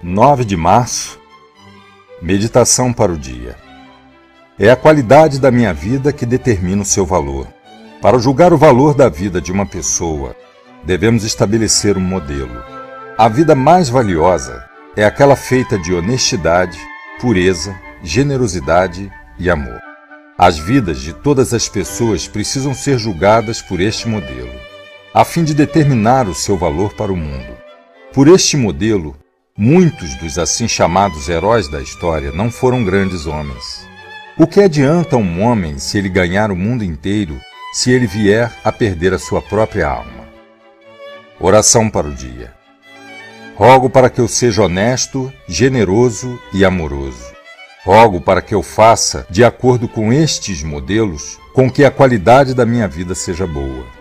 9 de março, meditação para o dia. É a qualidade da minha vida que determina o seu valor. Para julgar o valor da vida de uma pessoa, devemos estabelecer um modelo. A vida mais valiosa é aquela feita de honestidade, pureza, generosidade e amor. As vidas de todas as pessoas precisam ser julgadas por este modelo, a fim de determinar o seu valor para o mundo. Por este modelo, Muitos dos assim chamados heróis da história não foram grandes homens. O que adianta um homem se ele ganhar o mundo inteiro, se ele vier a perder a sua própria alma? Oração para o dia. Rogo para que eu seja honesto, generoso e amoroso. Rogo para que eu faça, de acordo com estes modelos, com que a qualidade da minha vida seja boa.